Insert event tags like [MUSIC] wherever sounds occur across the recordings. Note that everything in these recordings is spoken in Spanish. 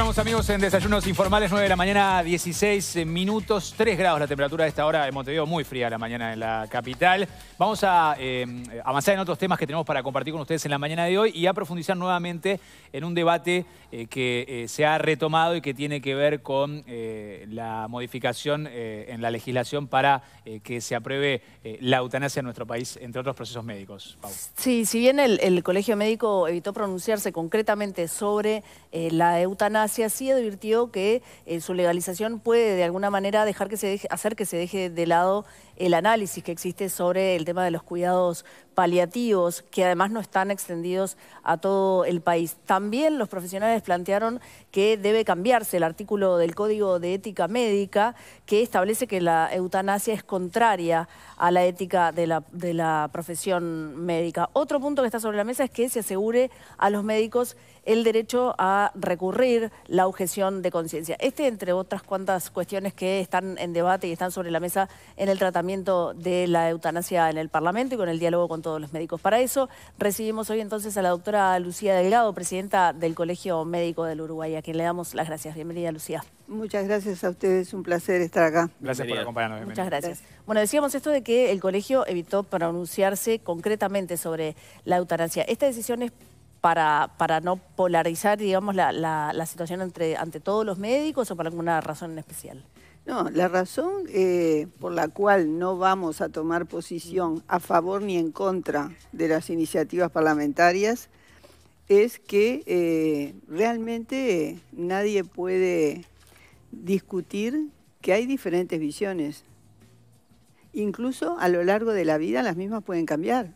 Continuamos amigos en Desayunos Informales, 9 de la mañana, 16 minutos, 3 grados la temperatura de esta hora en Montevideo, muy fría la mañana en la capital. Vamos a eh, avanzar en otros temas que tenemos para compartir con ustedes en la mañana de hoy y a profundizar nuevamente en un debate eh, que eh, se ha retomado y que tiene que ver con la modificación en la legislación para que se apruebe la eutanasia en nuestro país, entre otros procesos médicos. Sí, si bien el, el Colegio Médico evitó pronunciarse concretamente sobre la eutanasia, sí advirtió que eh, su legalización puede de alguna manera dejar que se deje, hacer que se deje de lado el análisis que existe sobre el tema de los cuidados paliativos, que además no están extendidos a todo el país. También los profesionales plantearon que debe cambiarse el artículo del Código de Ética Médica que establece que la eutanasia es contraria a la ética de la, profesión médica. Otro punto que está sobre la mesa es que se asegure a los médicos el derecho a recurrir la objeción de conciencia. Este, entre otras cuantas cuestiones que están en debate y están sobre la mesa en el tratamiento de la eutanasia en el Parlamento y con el diálogo con todos los médicos. Para eso recibimos hoy entonces a la doctora Lucía Delgado, presidenta del Colegio Médico del Uruguay, a quien le damos las gracias. Bienvenida, Lucía. Muchas gracias a ustedes, un placer estar acá. Gracias por acompañarnos. Muchas gracias. Bueno, decíamos esto de que el colegio evitó pronunciarse concretamente sobre la eutanasia. Esta decisión es para, para no polarizar, digamos, la, la, situación entre, ante todos los médicos o por alguna razón en especial? No, la razón eh, por la cual no vamos a tomar posición a favor ni en contra de las iniciativas parlamentarias es que eh, realmente nadie puede discutir que hay diferentes visiones. Incluso a lo largo de la vida las mismas pueden cambiar,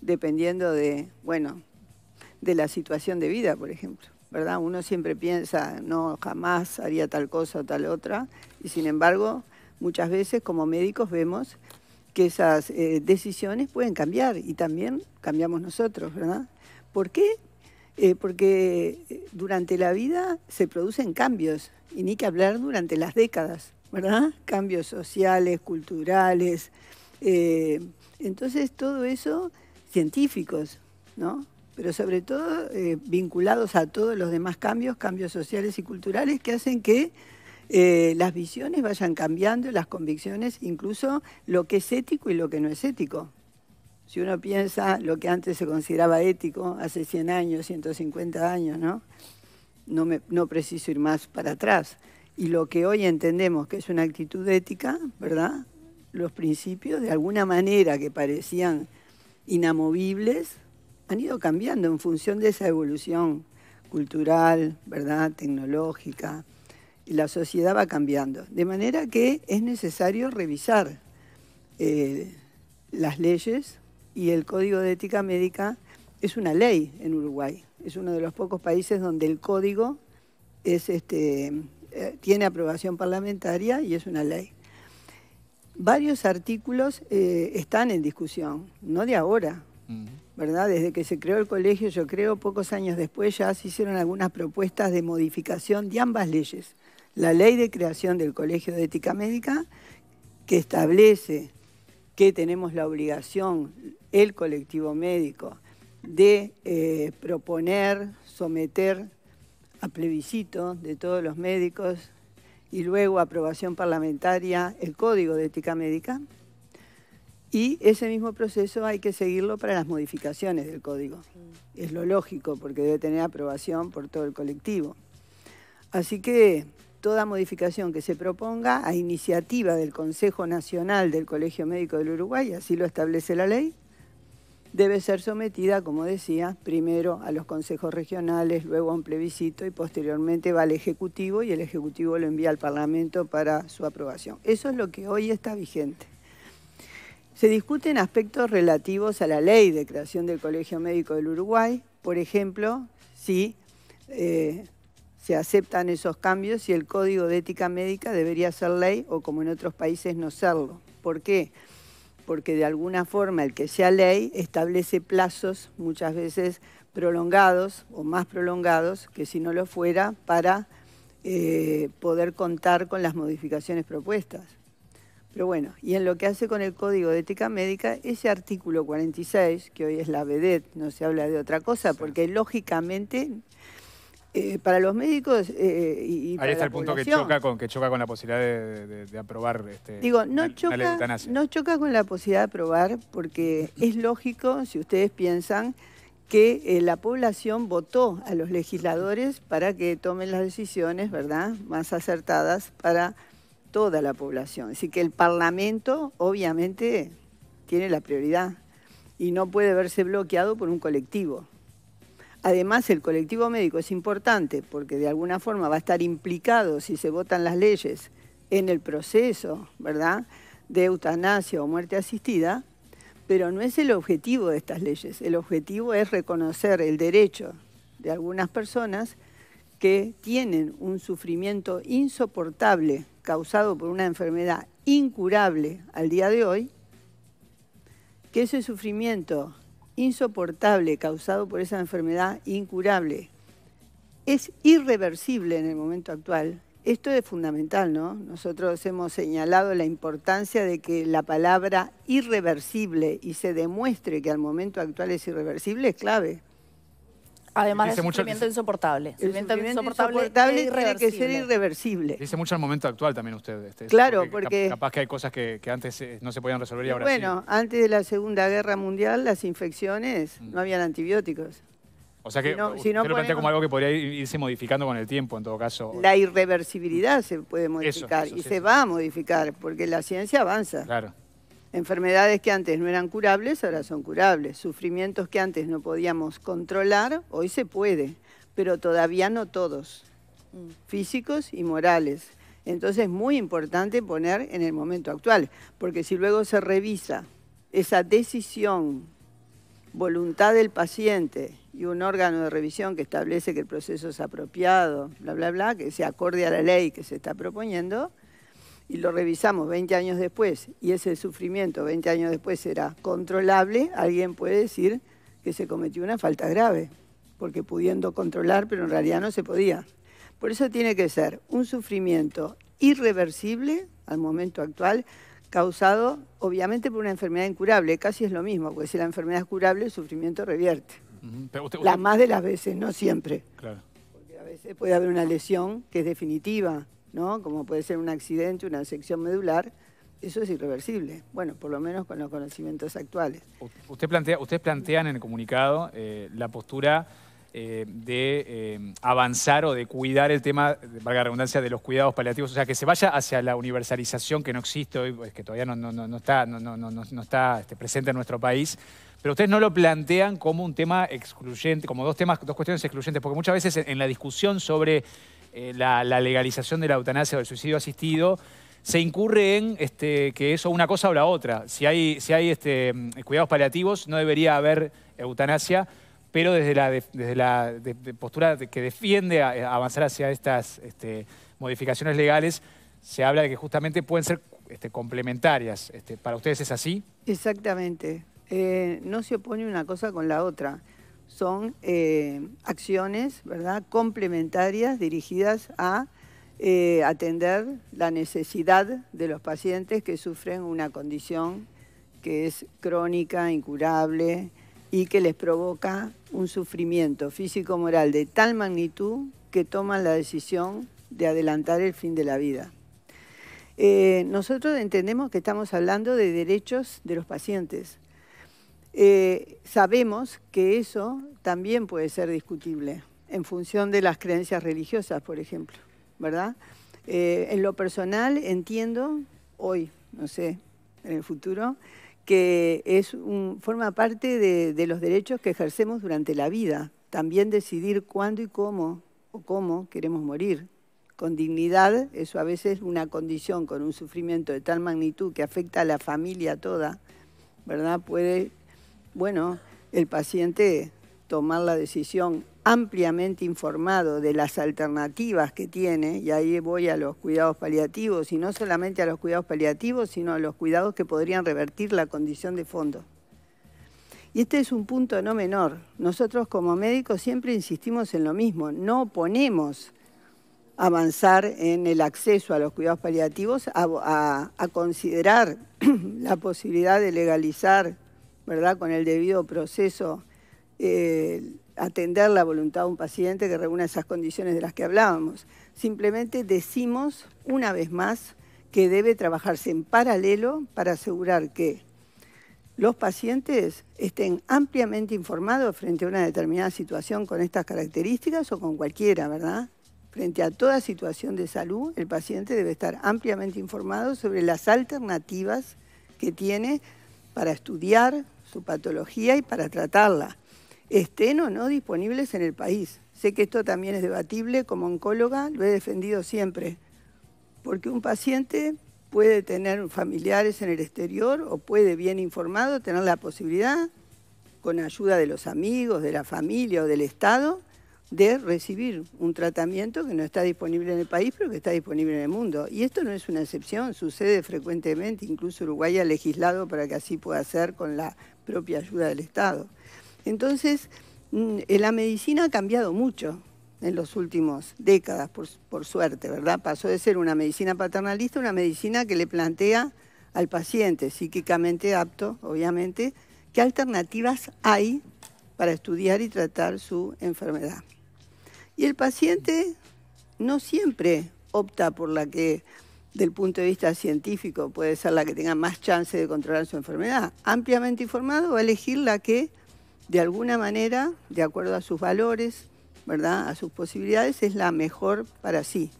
dependiendo de, bueno, de la situación de vida, por ejemplo. ¿Verdad? Uno siempre piensa, no, jamás haría tal cosa o tal otra, y sin embargo, muchas veces como médicos vemos que esas eh, decisiones pueden cambiar y también cambiamos nosotros, ¿verdad? ¿Por qué? Eh, porque eh, durante la vida se producen cambios, y ni que hablar durante las décadas, ¿verdad? Cambios sociales, culturales, entonces todo eso científicos, ¿no? Pero sobre todo eh, vinculados a todos los demás cambios, cambios sociales y culturales que hacen que eh, las visiones vayan cambiando, las convicciones, incluso lo que es ético y lo que no es ético. Si uno piensa lo que antes se consideraba ético, hace 100 años, 150 años, ¿no? No, me, no preciso ir más para atrás. Y lo que hoy entendemos que es una actitud ética, ¿verdad? Los principios, de alguna manera que parecían inamovibles, han ido cambiando en función de esa evolución cultural, ¿verdad? tecnológica, y la sociedad va cambiando. De manera que es necesario revisar eh, las leyes y el Código de Ética Médica es una ley en Uruguay. Es uno de los pocos países donde el código es, este, eh, tiene aprobación parlamentaria y es una ley. Varios artículos eh, están en discusión, no de ahora, ¿verdad? Desde que se creó el colegio, yo creo, pocos años después ya se hicieron algunas propuestas de modificación de ambas leyes. La ley de creación del Colegio de Ética Médica, que establece que tenemos la obligación, el colectivo médico, de eh, proponer, someter a plebiscito de todos los médicos y luego aprobación parlamentaria el Código de Ética Médica, y ese mismo proceso hay que seguirlo para las modificaciones del código. Es lo lógico, porque debe tener aprobación por todo el colectivo. Así que toda modificación que se proponga a iniciativa del Consejo Nacional del Colegio Médico del Uruguay, así lo establece la ley, debe ser sometida, como decía, primero a los consejos regionales, luego a un plebiscito y posteriormente va al Ejecutivo y el Ejecutivo lo envía al Parlamento para su aprobación. Eso es lo que hoy está vigente. Se discuten aspectos relativos a la ley de creación del Colegio Médico del Uruguay, por ejemplo, si eh, se aceptan esos cambios, si el Código de Ética Médica debería ser ley o como en otros países no serlo. ¿Por qué? Porque de alguna forma el que sea ley establece plazos muchas veces prolongados o más prolongados que si no lo fuera para eh, poder contar con las modificaciones propuestas. Pero bueno, y en lo que hace con el Código de Ética Médica, ese artículo 46, que hoy es la vedette, no se habla de otra cosa, porque lógicamente Eh, para los médicos eh, y, Ahí está el punto que choca con que choca con la posibilidad de, aprobar este, Digo, no choca, no choca con la posibilidad de aprobar porque es lógico, si ustedes piensan, que eh, la población votó a los legisladores para que tomen las decisiones, ¿verdad?, más acertadas para toda la población. Así que el Parlamento, obviamente, tiene la prioridad y no puede verse bloqueado por un colectivo. Además, el colectivo médico es importante porque de alguna forma va a estar implicado si se votan las leyes en el proceso, ¿verdad?, de eutanasia o muerte asistida, pero no es el objetivo de estas leyes. El objetivo es reconocer el derecho de algunas personas que tienen un sufrimiento insoportable causado por una enfermedad incurable al día de hoy, que ese sufrimiento insoportable causado por esa enfermedad incurable es irreversible en el momento actual. Esto es fundamental, ¿no? Nosotros hemos señalado la importancia de que la palabra irreversible y se demuestre que al momento actual es irreversible es clave. Además de sufrimiento insoportable. El sufrimiento insoportable, tiene que ser irreversible. Dice mucho al momento actual también usted. Este, claro, porque, Capaz que hay cosas que, antes eh, no se podían resolver y ahora bueno, antes de la Segunda Guerra Mundial las infecciones mm. no habían antibióticos. O sea que usted lo plantea como algo que podría irse modificando con el tiempo, en todo caso. La irreversibilidad se puede modificar y se va a modificar porque la ciencia avanza. Claro. Enfermedades que antes no eran curables, ahora son curables. Sufrimientos que antes no podíamos controlar, hoy se puede, pero todavía no todos, mm. físicos y morales. Entonces es muy importante poner en el momento actual, porque si luego se revisa esa decisión, voluntad del paciente y un órgano de revisión que establece que el proceso es apropiado, bla, bla, bla, que se acorde a la ley que se está proponiendo, y lo revisamos 20 años después y ese sufrimiento 20 años después era controlable, alguien puede decir que se cometió una falta grave, porque pudiendo controlar, pero en realidad no se podía. Por eso tiene que ser un sufrimiento irreversible al momento actual, causado obviamente por una enfermedad incurable, casi es lo mismo, porque si la enfermedad es curable, el sufrimiento revierte. La más de las veces, no siempre. Claro. Porque a veces puede haber una lesión que es definitiva, como puede ser un accidente, una sección medular, eso es irreversible. Bueno, por lo menos con los conocimientos actuales. Usted plantea, ustedes plantean en el comunicado eh, la postura eh, de eh, avanzar o de cuidar el tema, valga la redundancia, de los cuidados paliativos, o sea, que se vaya hacia la universalización que no existe hoy, pues, que todavía no, está, no, está este, presente en nuestro país, pero ustedes no lo plantean como un tema excluyente, como dos temas, dos cuestiones excluyentes, porque muchas veces en la discusión sobre eh, la, legalización de la eutanasia o del suicidio asistido, se incurre en este, que eso una cosa o la otra. Si hay, si hay este, cuidados paliativos, no debería haber eutanasia, pero desde la, desde la postura que defiende avanzar hacia estas este, modificaciones legales, se habla de que justamente pueden ser este, complementarias. Este, ¿Para ustedes es así? Exactamente. Eh, no se opone una cosa con la otra son eh, acciones ¿verdad? complementarias dirigidas a eh, atender la necesidad de los pacientes que sufren una condición que es crónica, incurable y que les provoca un sufrimiento físico-moral de tal magnitud que toman la decisión de adelantar el fin de la vida. Eh, nosotros entendemos que estamos hablando de derechos de los pacientes, eh, sabemos que eso también puede ser discutible en función de las creencias religiosas, por ejemplo, ¿verdad? Eh, en lo personal entiendo hoy, no sé, en el futuro, que es un, forma parte de, los derechos que ejercemos durante la vida. También decidir cuándo y cómo o cómo queremos morir. Con dignidad, eso a veces es una condición con un sufrimiento de tal magnitud que afecta a la familia toda, ¿verdad? Puede bueno, el paciente tomar la decisión ampliamente informado de las alternativas que tiene, y ahí voy a los cuidados paliativos, y no solamente a los cuidados paliativos, sino a los cuidados que podrían revertir la condición de fondo. Y este es un punto no menor. Nosotros como médicos siempre insistimos en lo mismo, no ponemos avanzar en el acceso a los cuidados paliativos a, a considerar [CLEARS THROAT] la posibilidad de legalizar ¿verdad? con el debido proceso, eh, atender la voluntad de un paciente que reúna esas condiciones de las que hablábamos. Simplemente decimos una vez más que debe trabajarse en paralelo para asegurar que los pacientes estén ampliamente informados frente a una determinada situación con estas características o con cualquiera, ¿verdad? Frente a toda situación de salud, el paciente debe estar ampliamente informado sobre las alternativas que tiene para estudiar su patología y para tratarla, estén o no disponibles en el país. Sé que esto también es debatible, como oncóloga lo he defendido siempre, porque un paciente puede tener familiares en el exterior o puede, bien informado, tener la posibilidad, con ayuda de los amigos, de la familia o del Estado, de recibir un tratamiento que no está disponible en el país, pero que está disponible en el mundo. Y esto no es una excepción, sucede frecuentemente, incluso Uruguay ha legislado para que así pueda ser con la propia ayuda del Estado. Entonces, mm, la medicina ha cambiado mucho en los últimos décadas, por, suerte, ¿verdad? Pasó de ser una medicina paternalista a una medicina que le plantea al paciente, psíquicamente apto, obviamente, qué alternativas hay para estudiar y tratar su enfermedad. Y el paciente no siempre opta por la que, del punto de vista científico, puede ser la que tenga más chance de controlar su enfermedad. Ampliamente informado va a elegir la que, de alguna manera, de acuerdo a sus valores, ¿verdad? a sus posibilidades, es la mejor para sí.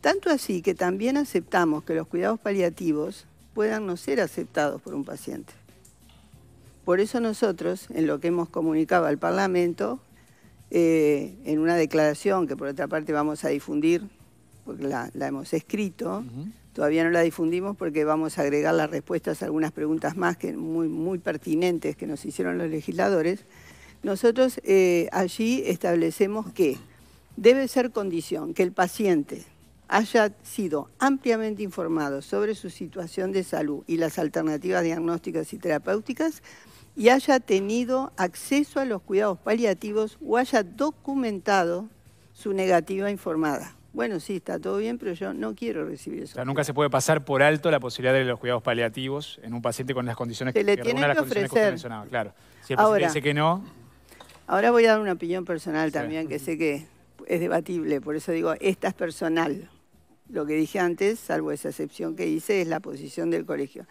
Tanto así que también aceptamos que los cuidados paliativos puedan no ser aceptados por un paciente. Por eso nosotros, en lo que hemos comunicado al Parlamento, eh, en una declaración que por otra parte vamos a difundir, porque la, hemos escrito, todavía no la difundimos porque vamos a agregar las respuestas a algunas preguntas más que muy, muy pertinentes que nos hicieron los legisladores, nosotros eh, allí establecemos que debe ser condición que el paciente haya sido ampliamente informado sobre su situación de salud y las alternativas diagnósticas y terapéuticas y haya tenido acceso a los cuidados paliativos o haya documentado su negativa informada. Bueno, sí, está todo bien, pero yo no quiero recibir eso. O sea, nunca se puede pasar por alto la posibilidad de los cuidados paliativos en un paciente con las condiciones se que, le tiene que, ofrecer. Claro. Si el paciente dice que no, Ahora voy a dar una opinión personal también, que sé que es debatible, por eso digo, esta es personal. Lo que dije antes, salvo esa excepción que hice, es la posición del colegio.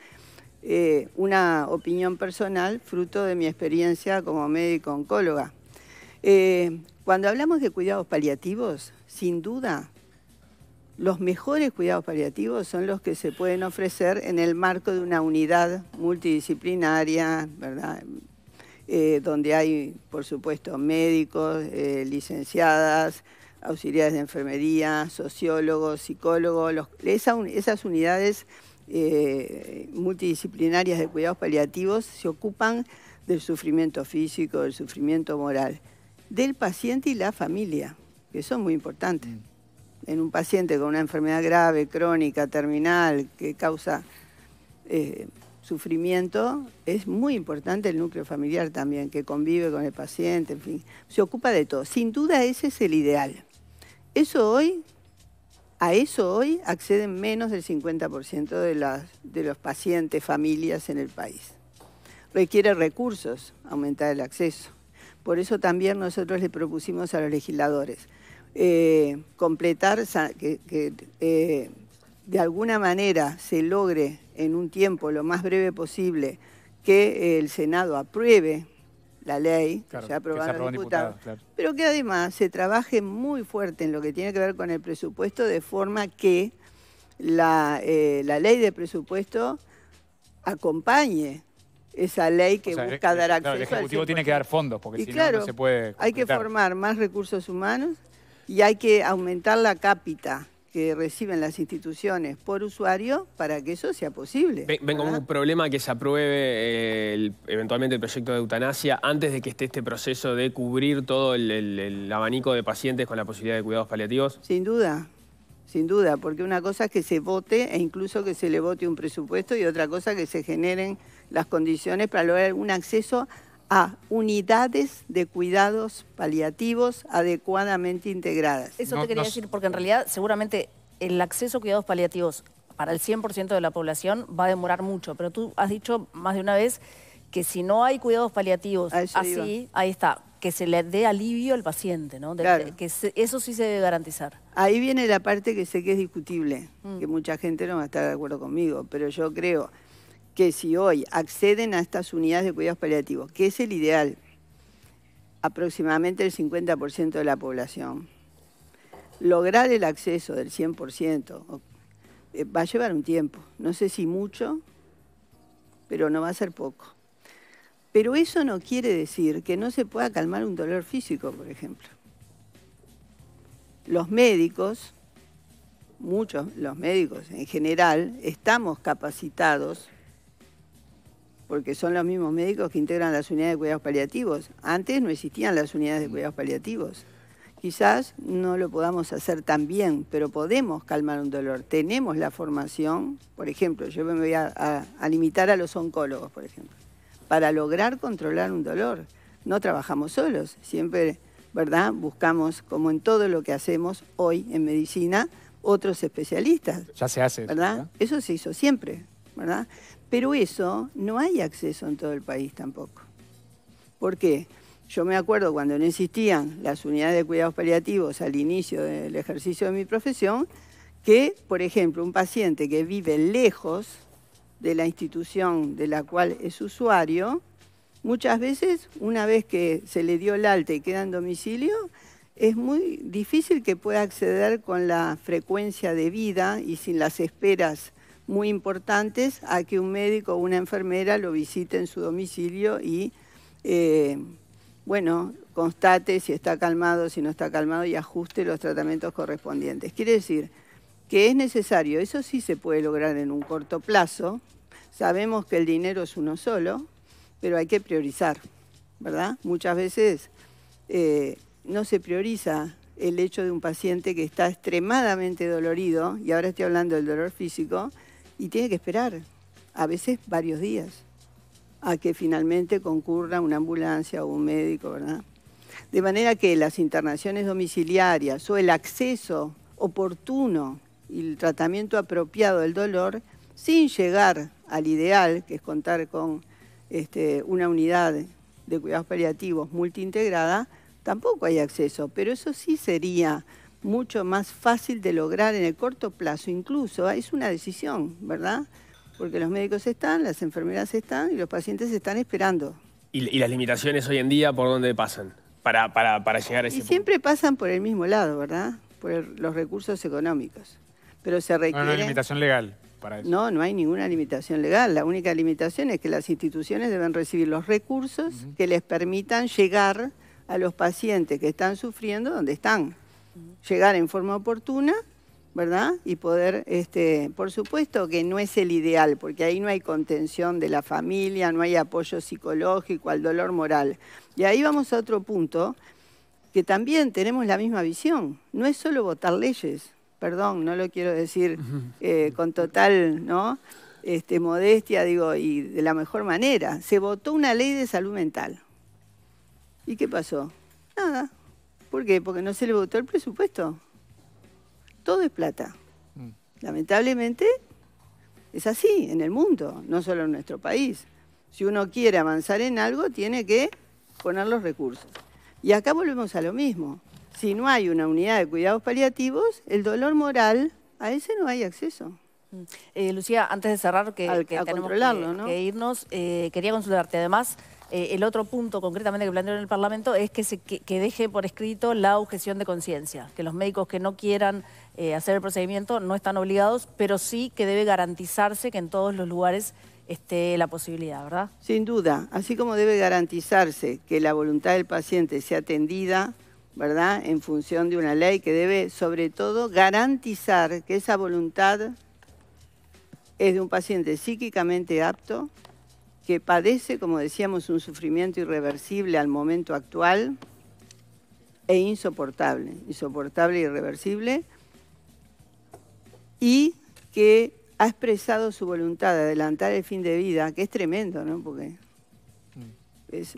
Eh, una opinión personal fruto de mi experiencia como médico oncóloga. Eh, cuando hablamos de cuidados paliativos, sin duda, los mejores cuidados paliativos son los que se pueden ofrecer en el marco de una unidad multidisciplinaria, ¿verdad? Eh, donde hay, por supuesto, médicos, eh, licenciadas, auxiliares de enfermería, sociólogos, psicólogos, esas unidades eh, multidisciplinarias de cuidados paliativos se ocupan del sufrimiento físico, del sufrimiento moral, del paciente y la familia, que son muy importantes. Mm. En un paciente con una enfermedad grave, crónica, terminal, que causa sufrimiento, es muy importante el núcleo familiar también, que convive con el paciente, en fin, se ocupa de todo. Sin duda ese es el ideal. Eso hoy, a eso hoy acceden menos del 50% de, las, de los pacientes, familias en el país. Requiere recursos aumentar el acceso. Por eso también nosotros le propusimos a los legisladores eh, completar, que, eh, de alguna manera se logre en un tiempo lo más breve posible que el Senado apruebe la ley, que se aprobada en diputado, pero que además se trabaje muy fuerte en lo que tiene que ver con el presupuesto de forma que la, eh, ley de presupuesto acompañe esa ley que busca dar acceso. el Ejecutivo tiene que dar fondos, porque si no, no se puede. Hay que formar más recursos humanos y hay que aumentar la cápita que reciben las instituciones por usuario para que eso sea posible. Ven, como un problema que se apruebe eh, eventualmente el proyecto de eutanasia antes de que esté este proceso de cubrir todo el, abanico de pacientes con la posibilidad de cuidados paliativos? Sin duda, sin duda, porque una cosa es que se vote e incluso que se le vote un presupuesto y otra cosa que se generen las condiciones para lograr un acceso a unidades de cuidados paliativos adecuadamente integradas. Eso te quería decir, porque en realidad seguramente el acceso a cuidados paliativos para el 100% de la población va a demorar mucho, pero tú has dicho más de una vez que si no hay cuidados paliativos así, ahí está, que se le dé alivio al paciente, ¿no? De- Claro. de- que se- eso sí se debe garantizar. Ahí viene la parte que sé que es discutible, Mm. que mucha gente no va a estar de acuerdo conmigo, pero yo creo que si hoy acceden a estas unidades de cuidados paliativos, que es el ideal, aproximadamente el 50% de la población, lograr el acceso del 100% o- eh, va a llevar un tiempo, no sé si mucho, pero no va a ser poco. Pero eso no quiere decir que no se pueda calmar un dolor físico, por ejemplo los médicos, muchos, los médicos en general, estamos capacitados, porque son los mismos médicos que integran las unidades de cuidados paliativos. Antes no existían las unidades de cuidados paliativos. Quizás no lo podamos hacer tan bien, pero podemos calmar un dolor. Tenemos la formación, por ejemplo, yo me voy a, a- a limitar a los oncólogos, por ejemplo, para lograr controlar un dolor. No trabajamos solos, siempre, ¿verdad? Buscamos, como en todo lo que hacemos hoy en medicina, otros especialistas. Ya se hace. eso, ¿verdad? Eso se hizo siempre, Pero eso no hay acceso en todo el país tampoco. ¿Por qué? Yo me acuerdo cuando no existían las unidades de cuidados paliativos al inicio del ejercicio de mi profesión, que, por ejemplo, un paciente que vive lejos de la institución de la cual es usuario, muchas veces, una vez que se le dio el alta y queda en domicilio, es muy difícil que pueda acceder con la frecuencia de vida y sin las esperas muy importantes a que un médico o una enfermera lo visite en su domicilio y, eh, bueno, constate si está calmado, si no está calmado y ajuste los tratamientos correspondientes. Quiere decir que es necesario, eso sí se puede lograr en un corto plazo, sabemos que el dinero es uno solo, pero hay que priorizar, ¿verdad? Muchas veces eh, no se prioriza el hecho de un paciente que está extremadamente dolorido, y ahora estoy hablando del dolor físico, y tiene que esperar, a veces varios días, a que finalmente concurra una ambulancia o un médico, ¿verdad? De manera que las internaciones domiciliarias o el acceso oportuno y el tratamiento apropiado del dolor, sin llegar al ideal, que es contar con este, una unidad de cuidados paliativos multiintegrada, tampoco hay acceso, pero eso sí sería mucho más fácil de lograr en el corto plazo, incluso es una decisión, ¿verdad? Porque los médicos están, las enfermeras están y los pacientes están esperando. ¿Y, y las limitaciones hoy en día por dónde pasan? Para, para, para llegar a ese Y punto. siempre pasan por el mismo lado, ¿verdad? Por el- los recursos económicos. Pero se No, requiere... no hay limitación legal para eso. No, no hay ninguna limitación legal. La única limitación es que las instituciones deben recibir los recursos que les permitan llegar a los pacientes que están sufriendo donde están. Llegar en forma oportuna, ¿verdad? Y poder, este, por supuesto que no es el ideal, porque ahí no hay contención de la familia, no hay apoyo psicológico al dolor moral. Y ahí vamos a otro punto, que también tenemos la misma visión. No es solo votar leyes, perdón, no lo quiero decir eh, con total ¿no? este, modestia, digo, y de la mejor manera. Se votó una ley de salud mental. ¿Y qué pasó? Nada. ¿Por qué? Porque no se le votó el presupuesto. Todo es plata. Mm. Lamentablemente es así en el mundo, no solo en nuestro país. Si uno quiere avanzar en algo, tiene que poner los recursos. Y acá volvemos a lo mismo. Si no hay una unidad de cuidados paliativos, el dolor moral, a ese no hay acceso. Eh, Lucía, antes de cerrar, que, Al- que a tenemos que, ¿no? que irnos, eh, quería consultarte. Además, eh, el otro punto concretamente que plantearon en el Parlamento es que, que deje por escrito la objeción de conciencia, que los médicos que no quieran eh, hacer el procedimiento no están obligados, pero sí que debe garantizarse que en todos los lugares esté la posibilidad, ¿verdad? Sin duda, así como debe garantizarse que la voluntad del paciente sea atendida, ¿verdad? En función de una ley que debe, sobre todo, garantizar que esa voluntad es de un paciente psíquicamente apto, que padece, como decíamos, un sufrimiento irreversible al momento actual e insoportable, insoportable e irreversible, y que ha expresado su voluntad de adelantar el fin de vida, que es tremendo, ¿no? Porque es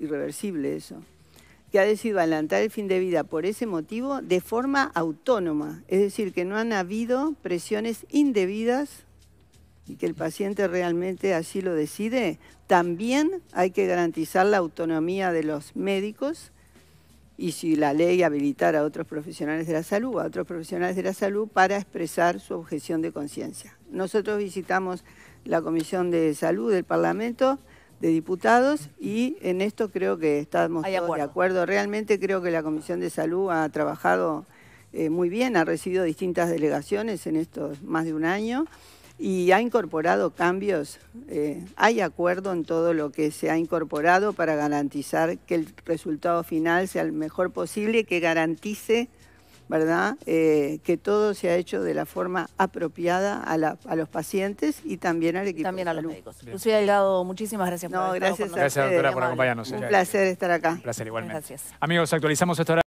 irreversible eso. Que ha decidido adelantar el fin de vida por ese motivo de forma autónoma, es decir, que no han habido presiones indebidas y que el paciente realmente así lo decide, también hay que garantizar la autonomía de los médicos y si la ley habilitara a otros profesionales de la salud, a otros profesionales de la salud para expresar su objeción de conciencia. Nosotros visitamos la Comisión de Salud del Parlamento de Diputados y en esto creo que estamos todos de acuerdo. Realmente creo que la Comisión de Salud ha trabajado eh, muy bien, ha recibido distintas delegaciones en estos más de un año y ha incorporado cambios. Eh, hay acuerdo en todo lo que se ha incorporado para garantizar que el resultado final sea el mejor posible, que garantice ¿verdad? Eh, que todo se ha hecho de la forma apropiada a, los pacientes y también al equipo También a los médicos. Lucía Delgado, muchísimas gracias por no, gracias, gracias, doctora, por acompañarnos. Un placer estar acá. Un placer igualmente. Gracias. Amigos, actualizamos esto ahora.